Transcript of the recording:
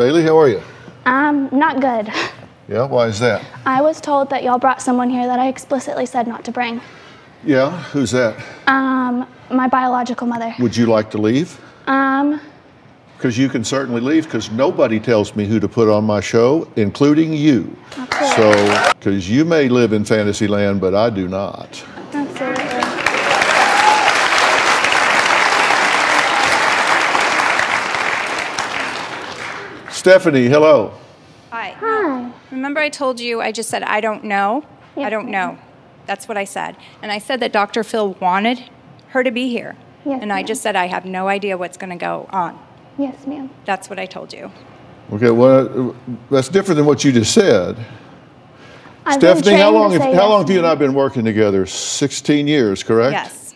Bailey, how are you? Um, not good. Yeah, why is that? I was told that y'all brought someone here that I explicitly said not to bring. Yeah, who's that? Um, my biological mother. Would you like to leave? Um, Because you can certainly leave, because nobody tells me who to put on my show, including you. Okay. So, because you may live in fantasy land, but I do not. Stephanie, hello. Hi. Hi. Remember I told you I just said I don't know? I don't ma'am. know. That's what I said. And I said that Dr. Phil wanted her to be here. Yes, and I just said I have no idea what's going to go on. Yes, ma'am. That's what I told you. Okay, well, that's different than what you just said. I've Stephanie, how long, have, say how yes, long have you and I been working together? 16 years, correct? Yes.